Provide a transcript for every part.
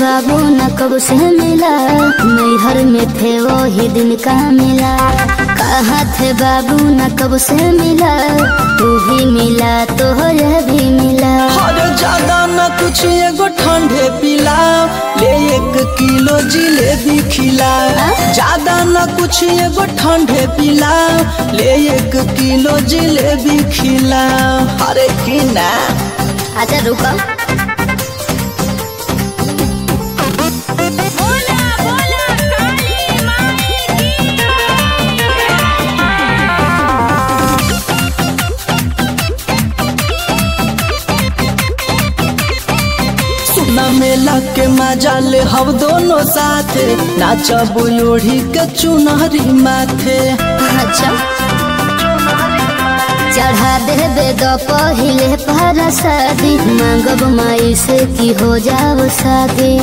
बाबू न कब से मिला। नैहर में थे वो ही दिन का मिला। थे बाबू न कब से मिला? तू भी मिला तो भी मिला। अरे ज़्यादा न कुछ एगो ठंडे पिला। ले एक किलो जिलेबी खिला। ज़्यादा न कुछ एगो ठंडे पिला। ले एक किलो जिलेबी खिला। अरे की ना। अच्छा रुको। मेला के मज़ा ले हम दोनों साथ। नाचब ओढ़ी के चुनरी माथे। अच्छा। चढ़ा देबे दो पहिले पर शादी। मांगब माई से की हो जाओ शादी।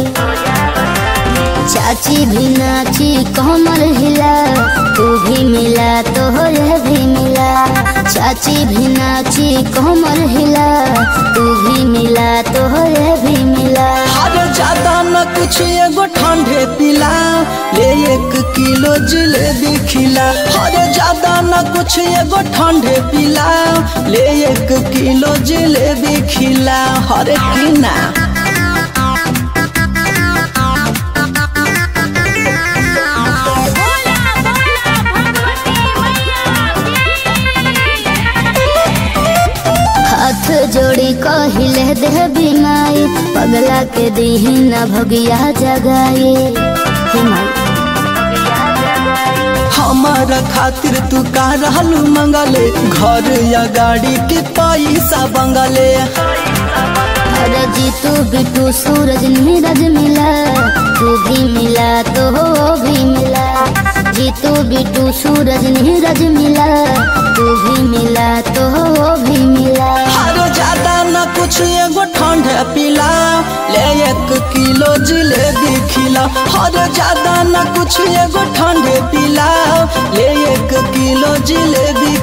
चाची भी नाची कमर हिला। तू भी मिला तो यह भी मिला। चाची भी नाची कमर हिला। तू भी मिला तो यह भी मिला। एगो ठंडे पिला, ले एक किलो जिलेबी खिला अरे ज़्यादा न कुछ, एगो ठंडे पिला, ले एक किलो जिलेबी खिला अरे की हाथ जोड़ी कहिले दे बिनाई पगला के दीही न भगिया जगाए हमारा खातिर तू का रहलू मंगले घर या गाड़ी के पैसा बंगले। अरे जीतू बिटू सूरज नीरज मिला तू भी मिला तो वो भी मिला। जीतू बिटू सूरज नीरज मिला तू भी मिला तो हो भी मिला कुछ एगो ठंडे पिला। ले एक किलो जिलेबी खिला। हर ज़्यादा ना कुछ एगो ठंड पिला। ले एक किलो जिलेबी